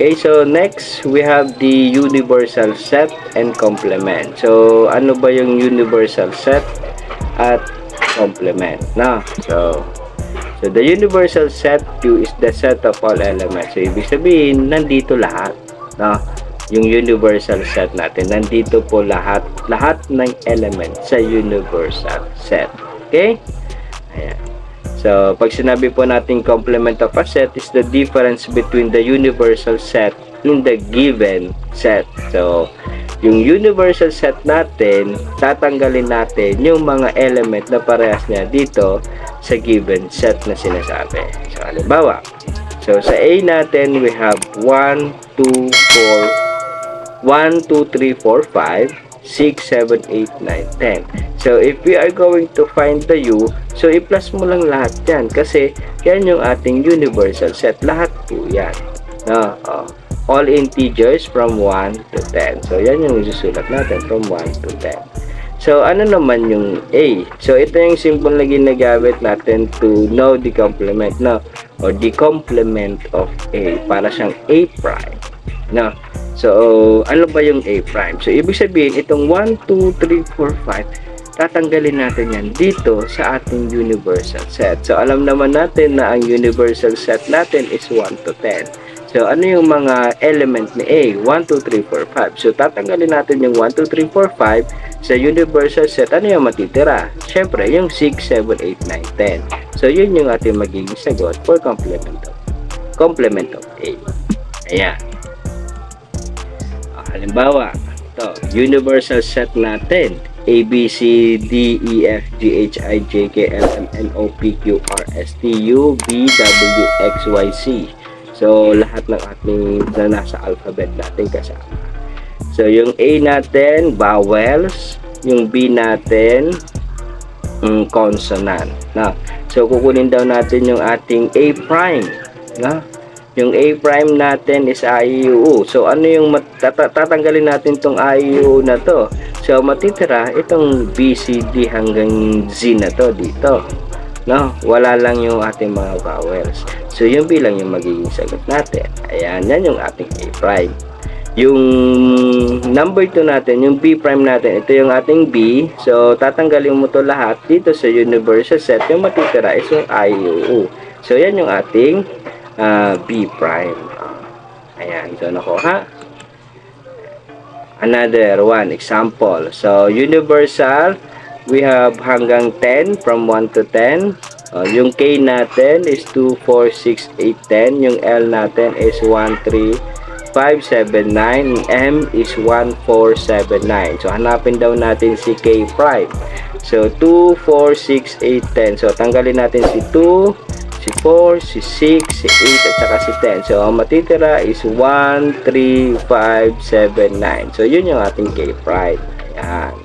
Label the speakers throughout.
Speaker 1: Okay, so next we have the universal set and complement. So ano ba yung universal set at complement? No? So So the universal set U is the set of all elements. So ibig sabihin nandito lahat, no? Yung universal set natin, nandito po lahat lahat ng element sa universal set. Okay? Ayan. So, pag sinabi po natin complement of a set is the difference between the universal set in the given set. So, yung universal set natin, tatanggalin natin yung mga element na parehas niya dito sa given set na sinasabi. So, halimbawa, so sa A natin, we have 1, 2, 4, 1, 2, 3, 4, 5, 6, 7, 8, 9, 10. So, if we are going to find the U, so i-plus mo lang lahat yan kasi yan yung ating universal set. Lahat po yan. No? Oh. All integers from 1 to 10. So, yan yung isusulat natin from 1 to 10. So, ano naman yung A? So, ito yung simple na ginagamit natin to know the complement, no? Or the complement of A. Para siyang A prime. No? So, ano ba yung A prime? So, ibig sabihin, itong 1, 2, 3, 4, 5, tatanggalin natin yan dito sa ating universal set. So, alam naman natin na ang universal set natin is 1 to 10. So, ano yung mga element ni A? 1, 2, 3, 4, 5. So, tatanggalin natin yung 1, 2, 3, 4, 5 sa universal set. Ano yung matitira? Siyempre, yung 6, 7, 8, 9, 10. So, yun yung ating magiging sagot for complement of, complement of A. Ayan. Halimbawa, ito, universal set natin. A, B, C, D, E, F, G, H, I, J, K, L, M, N, O, P, Q, R, S, T, U, V, W, X, Y, Z. So, lahat ng ating na nasa alphabet natin kasama. So, yung A natin, vowels. Yung B natin, um, consonant. Na? So, kukunin daw natin yung ating A prime. Na? Yung A prime natin is IUU. So, ano yung tatanggalin natin tong IUU na to? So, matitira itong B, C, D hanggang Z na to dito. No? Wala lang yung ating mga vowels. So, yung B lang yung magiging sagot natin. Ayan, yan yung ating A prime. Yung number 2 natin, yung B prime natin, ito yung ating B. So, tatanggalin mo to lahat dito sa universal set. Yung matitira is yung IUU. So, yan yung ating uh, B prime. Ayan, so nakuha. Another one, example. So, universal, we have hanggang 10, from 1 to 10. Uh, yung K natin is 2, 4, 6, 8, 10. Yung L natin is 1, 3, 5, 7, 9. M is 1, 4, 7, 9. So, hanapin daw natin si K prime. So, 2, 4, 6, 8, 10. So, tanggalin natin si 2, si 4, si 6, si 8, at saka si 10. So, ang matitira is 1, 3, 5, 7, 9. So, yun yung ating K prime. Ayan.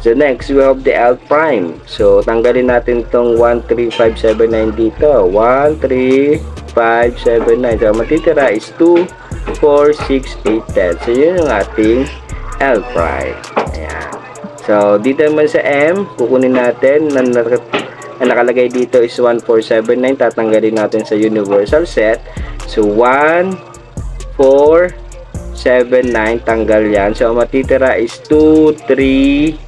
Speaker 1: So, next, we have the L prime. So, tanggalin natin itong 1, 3, 5, 7, 9 dito. 1, 3, 5, 7, 9. So, matitira is 2, 4, 6, 8, 10. So, yun yung ating L prime. Ayan. So, dito naman sa M, kukunin natin na ang nakalagay dito is 1479 tatanggalin natin sa universal set. So 1 4 7 9 tanggal yan. So matitira is 2 3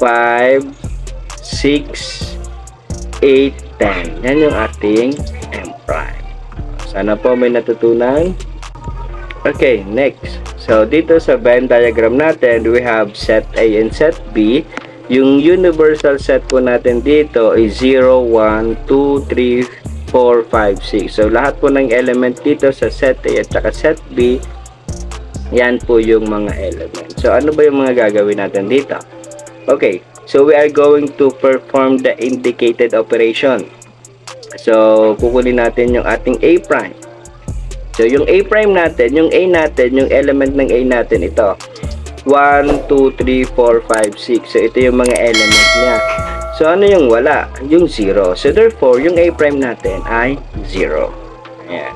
Speaker 1: 5 6 8 10 yan yung ating M prime. Sana po may natutunan. Okay next. So dito sa Venn diagram natin we have set A and set B yung universal set po natin dito is 0, 1, 2, 3, 4, 5, 6. So, lahat po ng element dito sa set A at saka set B, yan po yung mga element. So, ano ba yung mga gagawin natin dito? Okay, so we are going to perform the indicated operation. So, kukunin natin yung ating A prime. So, yung A prime natin, yung A natin, yung element ng A natin, ito. 1, 2, 3, 4, 5, 6. So, ito yung mga element niya. So, ano yung wala? Yung 0. So, therefore, yung A prime natin ay 0. Ayan.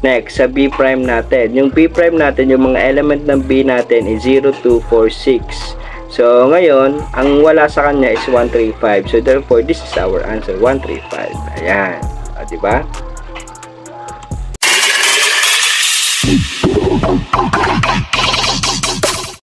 Speaker 1: Next, sa B prime natin. Yung B prime natin, yung mga element ng B natin is 0, 2, 4, 6. So, ngayon, ang wala sa kanya is 135. So, therefore, this is our answer, 135. Ayan. O, diba?